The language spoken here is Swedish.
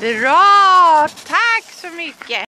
Bra! Tack så mycket!